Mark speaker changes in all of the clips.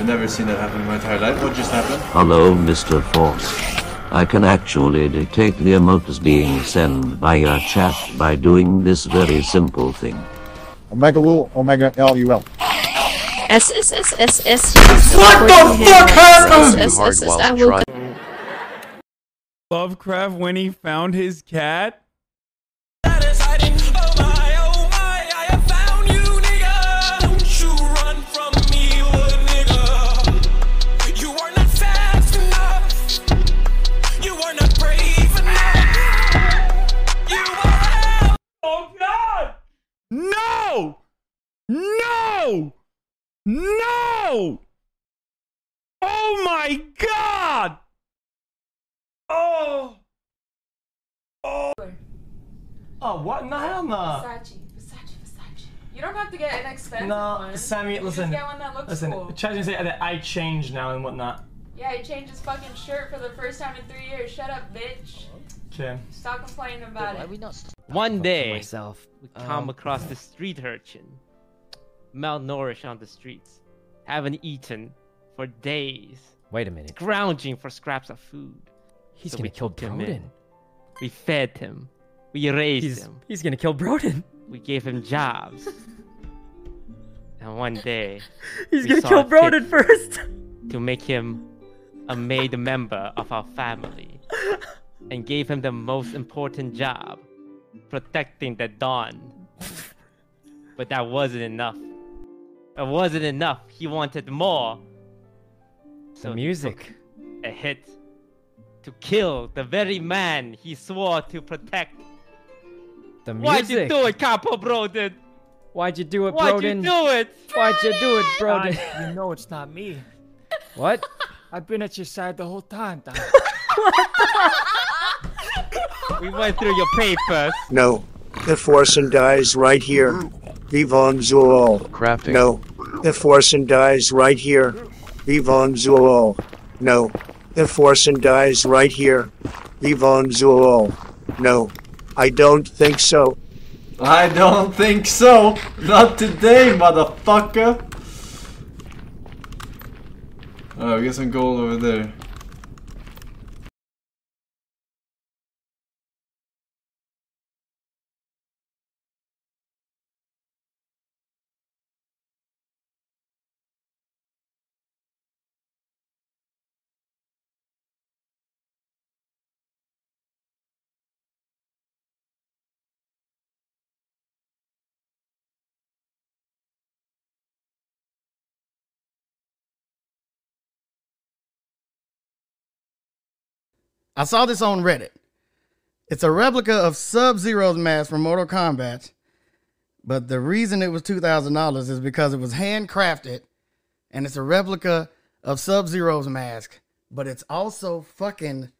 Speaker 1: I've never seen that happen in my entire life. What just happened?
Speaker 2: Hello, Mr. Force. I can actually detect the emotes being sent by your chat by doing this very simple thing.
Speaker 3: Omega Lul, Omega LUL.
Speaker 4: S S S S S.
Speaker 1: What the fuck happened?
Speaker 4: S S S S. I will go-
Speaker 5: Lovecraft when he found his cat. No! Oh my God! Oh! Oh!
Speaker 6: Oh, what in the hell, no?
Speaker 7: Versace, Versace, Versace. You don't have to get an expensive
Speaker 6: No,
Speaker 7: one.
Speaker 6: Sammy,
Speaker 7: You
Speaker 6: listen.
Speaker 7: Just get one that looks
Speaker 6: Listen,
Speaker 7: cool.
Speaker 6: Chad's gonna say that I changed now and whatnot.
Speaker 7: Yeah, he changed his fucking shirt for the first time in three years. Shut up, bitch.
Speaker 6: Okay.
Speaker 7: Stop complaining about it.
Speaker 8: Why we not One day,
Speaker 9: myself.
Speaker 8: we come
Speaker 9: Um,
Speaker 8: across the street urchin, malnourished on the streets, haven't eaten for days,
Speaker 9: Wait a minute.
Speaker 8: scrounging for scraps of food.
Speaker 9: He's
Speaker 8: So
Speaker 9: gonna kill Broden.
Speaker 8: We fed him. We raised
Speaker 9: He's
Speaker 8: him.
Speaker 9: he's gonna kill Broden.
Speaker 8: We gave him jobs. and one day,
Speaker 9: He's gonna kill. Broden first.
Speaker 8: to make him a made member of our family and gave him the most important job protecting the dawn but that wasn't enough it wasn't enough he wanted more
Speaker 9: The
Speaker 8: So he
Speaker 9: music.
Speaker 8: a hit to kill the very man he swore to protect
Speaker 9: The music.
Speaker 8: why'd you do it capo broden
Speaker 9: Why'd you do it,
Speaker 8: why'd
Speaker 9: Broden?
Speaker 8: you do it
Speaker 9: Why'd you do it, Broden?
Speaker 10: Don, you know it's not me.
Speaker 9: what?
Speaker 10: I've been at your side the whole time, Don.
Speaker 8: we went through your papers
Speaker 11: No. The Forsen dies right here. Vivon Zuol.
Speaker 12: Crafting.
Speaker 11: No. The Forsen dies right here. Vivon Zuol. No. The Forsen dies right here. Vivon Zuol. No. I don't think so.
Speaker 1: I don't think so. Not today, motherfucker. Oh, we got some gold over there.
Speaker 13: I saw this on Reddit. It's a replica of Sub Zero's mask from Mortal Kombat, but the reason it was two thousand dollars is because it was handcrafted, and it's a replica of Sub Zero's mask, but it's also fucking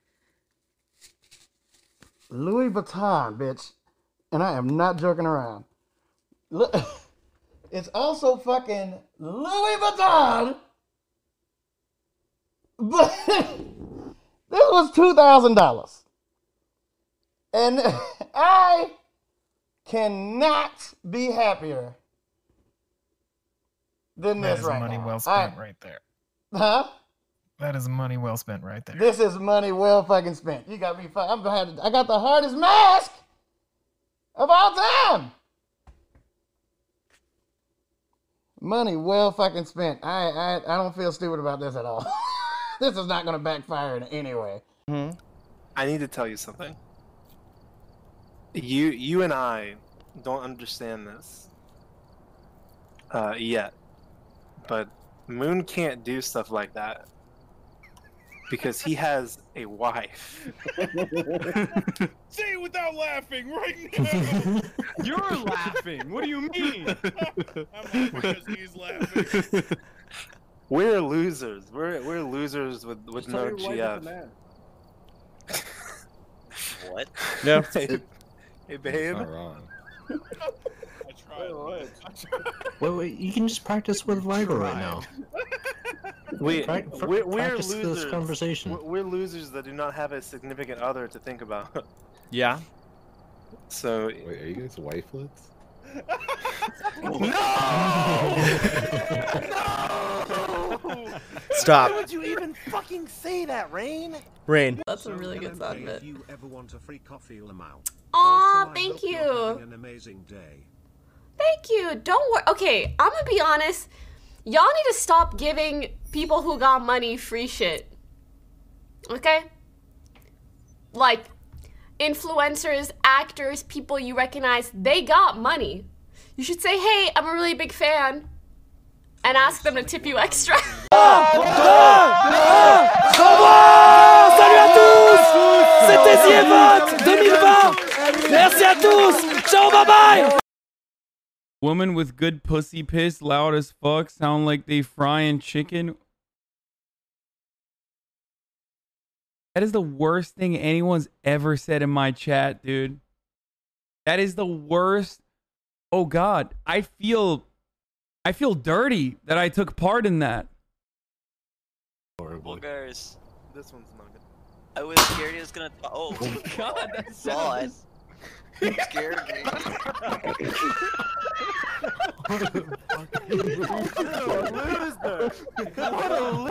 Speaker 13: Louis Vuitton, bitch, and I am not joking around. Look, it's also fucking Louis Vuitton, but. This was two thousand dollars, and I cannot be happier than
Speaker 10: That
Speaker 13: this
Speaker 10: is
Speaker 13: right
Speaker 10: money
Speaker 13: now.
Speaker 10: well spent
Speaker 13: I-
Speaker 10: right there.
Speaker 13: Huh?
Speaker 10: That is money well spent right there.
Speaker 13: This is money well fucking spent. You got me. Fu- I'm had. I got the hardest mask of all time. Money well fucking spent. I I I don't feel stupid about this at all. this is not gonna backfire in any way. Hmm.
Speaker 14: I need to tell you something. You you and I don't understand this uh, yet, but Moon can't do stuff like that because he has a wife.
Speaker 5: Say it without laughing right now. You're laughing. What do you mean? I'm laughing because he's laughing.
Speaker 14: We're losers. We're we're losers with with no GF.
Speaker 12: What?
Speaker 14: No. hey, hey, babe.
Speaker 12: Not wrong.
Speaker 5: I tried.
Speaker 14: What?
Speaker 12: Wait, wait, you can just practice with Vigo right now.
Speaker 14: We,
Speaker 12: Prac- fr-
Speaker 14: we're, we're
Speaker 12: practice this
Speaker 14: losers.
Speaker 12: conversation.
Speaker 14: We're, we're losers that do not have a significant other to think about.
Speaker 5: Yeah.
Speaker 14: So.
Speaker 15: Wait, are you guys wifelets?
Speaker 14: No!
Speaker 15: Stop.
Speaker 14: Why would you even fucking say that, Rain?
Speaker 15: Rain.
Speaker 7: That's a really good sound bit.
Speaker 16: you ever want a free coffee Lamau.
Speaker 7: Aw, thank you.
Speaker 16: Having an amazing day.
Speaker 7: Thank you. Don't worry. Okay, I'm gonna be honest. Y'all need to stop giving people who got money free shit. Okay? Like influencers, actors, people you recognize, they got money. You should say, hey, I'm a really big fan. And ask them to tip you extra.
Speaker 17: Salut à tous C'était The Event 2020 Merci à tous Ciao, bye bye
Speaker 18: Woman with good pussy piss, loud as fuck, sound like they frying chicken. That is the worst thing anyone's ever said in my chat, dude. That is the worst. Oh god, I feel I feel dirty that I took part in that.
Speaker 19: Well, guys,
Speaker 14: This one's not good.
Speaker 19: I was scared he was gonna. Oh, oh
Speaker 8: God, that's
Speaker 19: God. You scared me.
Speaker 14: What a loser! What a